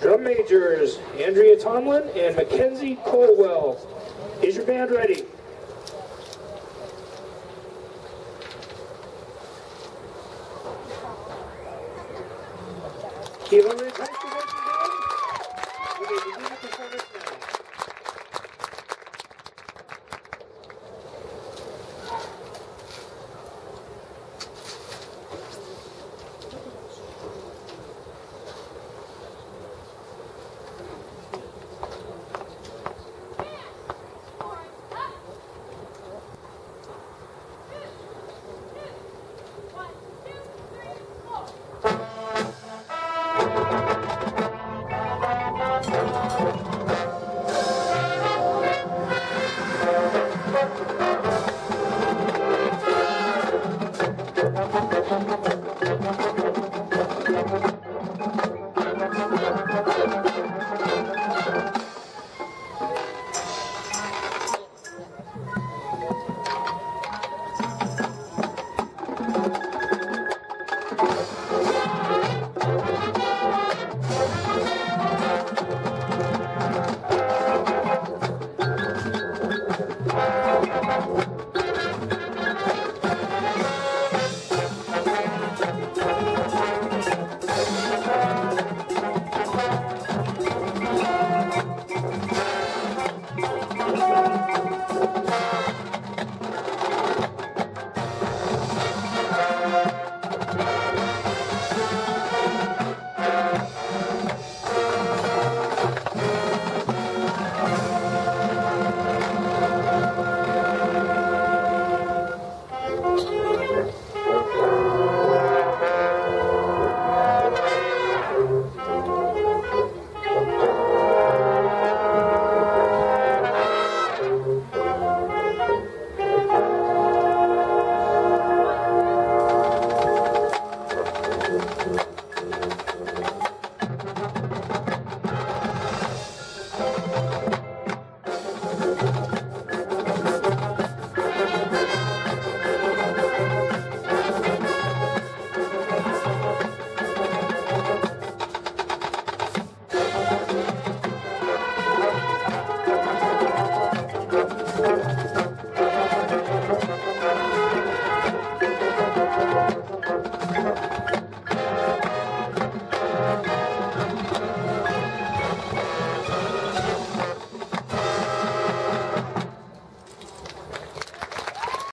Drum majors Andrea Tomlin and Mackenzie Colwell. Is your band ready? Give them a nice performance.